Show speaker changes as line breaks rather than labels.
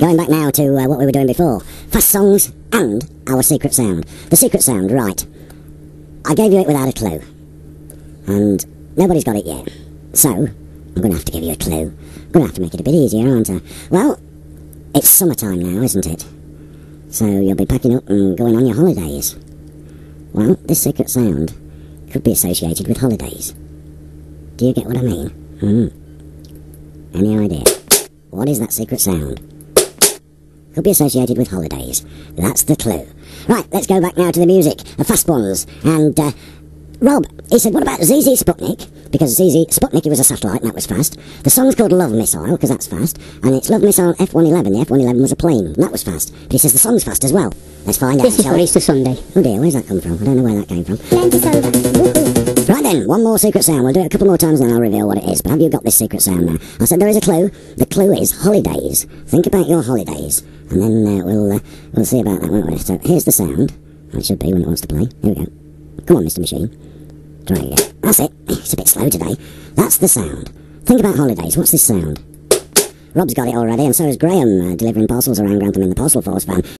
Going back now to uh, what we were doing before. Fast songs and our secret sound. The secret sound, right. I gave you it without a clue. And nobody's got it yet. So, I'm going to have to give you a clue. I'm going to have to make it a bit easier, aren't I? Well, it's summertime now, isn't it? So you'll be packing up and going on your holidays. Well, this secret sound could be associated with holidays. Do you get what I mean? Hmm. Any idea? What is that secret sound? Could be associated with holidays. That's the clue. Right, let's go back now to the music, the fast ones. And, uh, Rob, he said, what about Sigue Sigue Sputnik? Because Sigue Sigue Sputnik, it was a satellite and that was fast. The song's called Love Missile, because that's fast. And it's Love Missile F-111. The F-111 was a plane, and that was fast. But he says the song's fast as well. Let's find out,
This is
shall we?
Easter Sunday.
Oh dear, where's that come from? I don't know where that came from.
Lent us over.
Right then, one more secret sound. We'll do it a couple more times and then I'll reveal what it is. But have you got this secret sound now? I said there is a clue. The clue is holidays. Think about your holidays. And then uh, we'll uh, we'll see about that, won't we? So here's the sound. It should be when it wants to play. Here we go. Come on, Mr. Machine. Try again. It. It's a bit slow today. That's the sound. Think about holidays. What's this sound? Rob's got it already, and so has Graham, uh, delivering parcels around Grantham in the Parcelforce van.